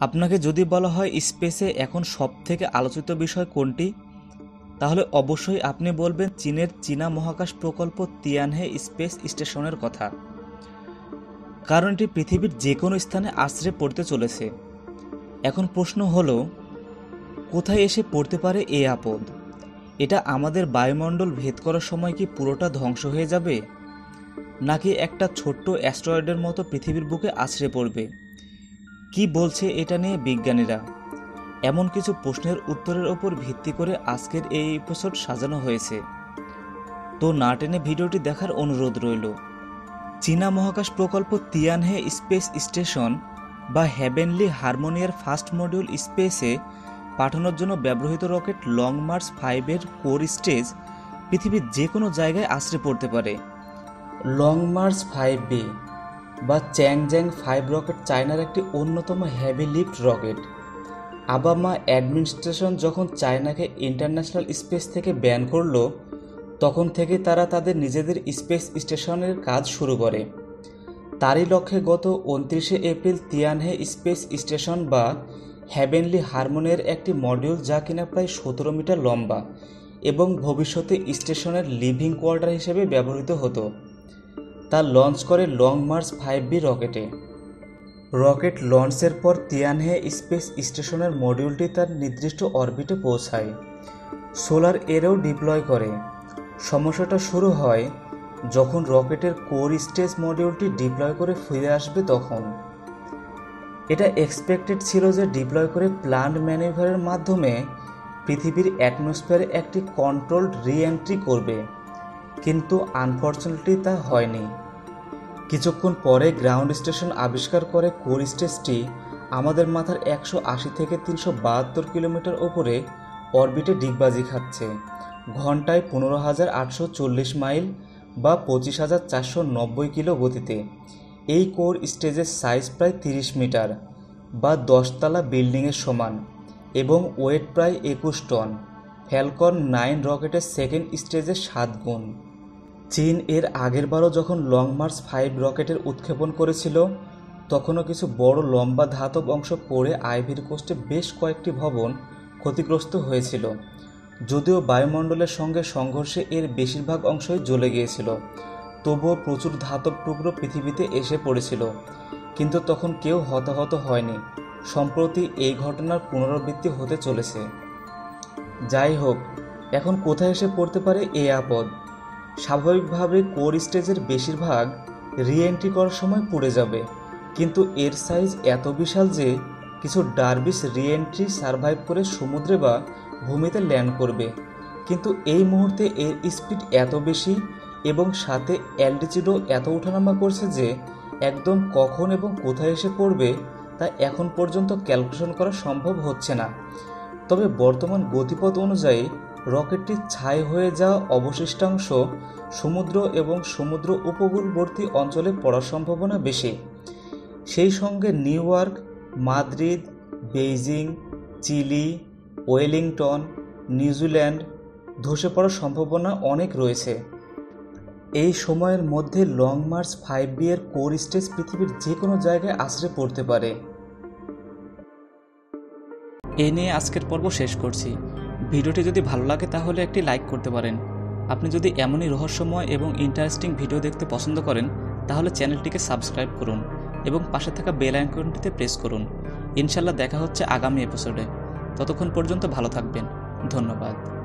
আপনাকে যদি বলা হয় স্পেসে এখন সব থেকে আলোচিত বিষয় কোনটি, তাহলে অবশ্যই আপনি বলবেন চীনের চীনা মহাকাশ প্রকল্প তিয়ানহে স্পেস স্টেশনের কথা। কারণ এটি পৃথিবীর যে কোনো স্থানে আশ্রে পড়তে চলেছে। এখন প্রশ্ন হলো, কোথায় এসে পড়তে পারে এ আপদ? এটা আমাদের বায়ুমণ্ডল ভেদ করার সময় কি পুরোটা ধ্বংস হয়ে যাবে? নাকি একটা ছোট্ট অ্যাস্ট্রয়েডের মতো পৃথিবীর বুকে আছড়ে পড়বে? কি বলছে এটা নিয়ে বিজ্ঞানীরা? এমন কিছু প্রশ্নের উত্তরের ওপর ভিত্তি করে আজকের এই এপিসোড সাজানো হয়েছে। তো না টেনে ভিডিওটি দেখার অনুরোধ রইল। চীনা মহাকাশ প্রকল্প তিয়ানহে স্পেস স্টেশন বা হ্যাভেনলি হারমোনিয়ার ফার্স্ট মডিউল স্পেসে পাঠানোর জন্য ব্যবহৃত রকেট লং মার্চ ফাইভের কোর স্টেজ পৃথিবীর যে কোনো জায়গায় আশ্রে পড়তে পারে। লং মার্চ ফাইভ বি বা চ্যাংজ্যাং ফাইভ রকেট চায়নার একটি অন্যতম heavy lift rocket. Obama administration যখন চায়নাকে ইন্টারন্যাশনাল স্পেস থেকে ব্যান করল, তখন থেকে তারা তাদের নিজেদের স্পেস স্টেশনের কাজ শুরু করে। তারই লক্ষ্যে গত উনত্রিশে এপ্রিল তিয়ানহে স্পেস স্টেশন বা হ্যাভেনলি হারমোনের একটি মডিউল যা কিনা প্রায় সতেরো মিটার লম্বা এবং ভবিষ্যতে স্টেশনের লিভিং কোয়ার্টার হিসেবে ব্যবহৃত হতো। তা লঞ্চ করে লং মার্চ ফাইভ বি রকেটে। রকেট লঞ্চের পর তিয়ানহে স্পেস স্টেশনের মডিউলটি তার নির্দিষ্ট অরবিটে পৌঁছায়। সোলার এরেও ডিপ্লয় করে। সমস্যাটা শুরু হয় যখন রকেটের কোর স্টেজ মডিউলটি ডিপ্লয় করে ফিরে আসবে তখন। এটা এক্সপেক্টেড ছিল যে ডিপ্লয় করে প্ল্যান্ট ম্যানিভারের মাধ্যমে পৃথিবীর অ্যাটমসফিয়ারে একটি কন্ট্রোলড রি এন্ট্রি করবে। কিন্তু আনফর্চুনেটলি তা হয়নি। কিছুক্ষণ পরে গ্রাউন্ড স্টেশন আবিষ্কার করে কোর স্টেজটি আমাদের মাথার একশো আশি থেকে তিনশো বাহাত্তর কিলোমিটার ওপরে অরবিটে ডিগবাজি খাচ্ছে ঘন্টায় পনেরো হাজার আটশো চল্লিশ মাইল বা পঁচিশ হাজার চারশো নব্বই কিলো গতিতে। এই কোর স্টেজের সাইজ প্রায় তিরিশ মিটার বা দশতলা বিল্ডিংয়ের সমান এবং ওয়েট প্রায় একুশ টন ফ্যালকন নাইন রকেটের সেকেন্ড স্টেজের সাত গুণ। চীন এর আগেরবারও যখন লং মার্চ ফাইভ রকেটের উৎক্ষেপণ করেছিল, তখনও কিছু বড় লম্বা ধাতব অংশ পড়ে আইভির কোস্টে বেশ কয়েকটি ভবন ক্ষতিগ্রস্ত হয়েছিল, যদিও বায়ুমণ্ডলের সঙ্গে সংঘর্ষে এর বেশিরভাগ অংশই জ্বলে গিয়েছিল, তবুও প্রচুর ধাতব টুকরো পৃথিবীতে এসে পড়েছিল, কিন্তু তখন কেউ হতাহত হয়নি। সম্প্রতি এই ঘটনার পুনরাবৃত্তি হতে চলেছে। যাই হোক, এখন কোথায় এসে পড়তে পারে এ আপদ? স্বাভাবিকভাবে কোর স্টেজের বেশিরভাগ রি এন্ট্রি করার সময় পড়ে যাবে। কিন্তু এর সাইজ এত বিশাল যে কিছু ডার্বিস রি এন্ট্রি সার্ভাইভ করে সমুদ্রে বা ভূমিতে ল্যান্ড করবে। কিন্তু এই মুহূর্তে এর স্পিড এত বেশি এবং সাথে অ্যালটিচিউডও এত ওঠানামা করছে যে একদম কখন এবং কোথায় এসে পড়বে তা এখন পর্যন্ত ক্যালকুলেশন করা সম্ভব হচ্ছে না। তবে বর্তমান গতিপথ অনুযায়ী রকেটটি ছাই হয়ে যাওয়া অবশিষ্টাংশ সমুদ্র এবং সমুদ্র উপকূলবর্তী অঞ্চলে পড়ার সম্ভাবনা বেশি। সেই সঙ্গে New York, Madrid, Beijing, Chile, Wellington, New Zealand ধসে পড়ার সম্ভাবনা অনেক রয়েছে। এই সময়ের মধ্যে লং মার্চ ফাইভ বি এর কোর স্টেজ পৃথিবীর যে কোনো জায়গায় আশ্রে পড়তে পারে। এ নিয়ে আজকের পর্ব শেষ করছি। ভিডিওটি যদি ভালো লাগে তাহলে একটি লাইক করতে পারেন। আপনি যদি এমনই রহস্যময় এবং ইন্টারেস্টিং ভিডিও দেখতে পছন্দ করেন, তাহলে চ্যানেলটিকে সাবস্ক্রাইব করুন এবং পাশে থাকা বেল আইকনটিতে প্রেস করুন। ইনশাল্লাহ দেখা হচ্ছে আগামী এপিসোডে ততক্ষণ পর্যন্ত ভালো থাকবেন। ধন্যবাদ।